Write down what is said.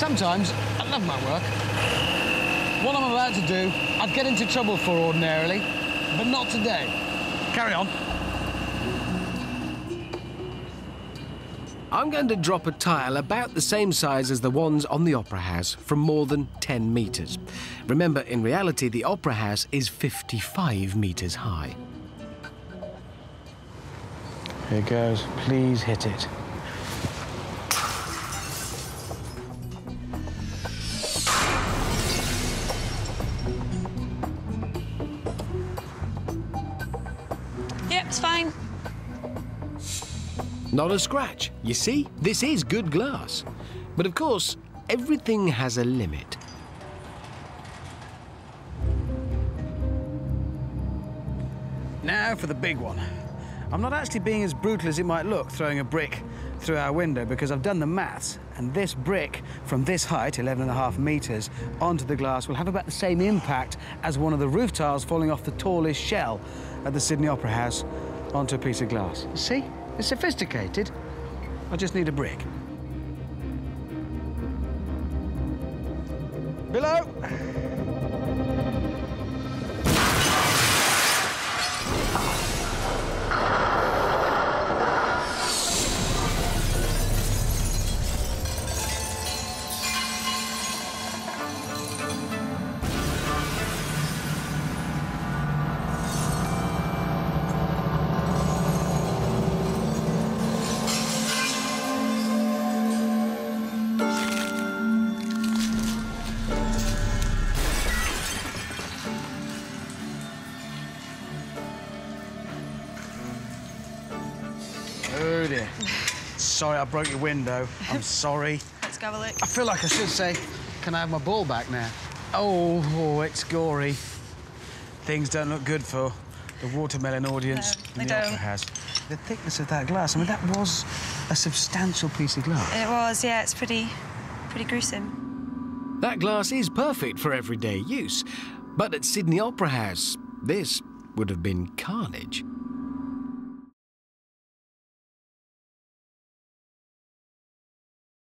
Sometimes I love my work. What I'm about to do, I'd get into trouble for ordinarily, but not today. Carry on. I'm going to drop a tile about the same size as the ones on the Opera House from more than 10 metres. Remember, in reality, the Opera House is 55 metres high. Here goes. Please hit it. It's fine. Not a scratch. You see, this is good glass. But of course, everything has a limit. Now for the big one. I'm not actually being as brutal as it might look throwing a brick through our window because I've done the maths and this brick from this height, 11 and a half metres, onto the glass will have about the same impact as one of the roof tiles falling off the tallest shell at the Sydney Opera House onto a piece of glass. See? It's sophisticated. I just need a brick. Below! Oh dear. Sorry I broke your window. I'm sorry. Let's go have a look. I feel like I should say, can I have my ball back now? Oh, oh it's gory. Things don't look good for the watermelon audience No, in they the Opera don't. House. The thickness of that glass, I mean, that was a substantial piece of glass. It was, yeah, it's pretty, pretty gruesome. That glass is perfect for everyday use. But at Sydney Opera House, this would have been carnage.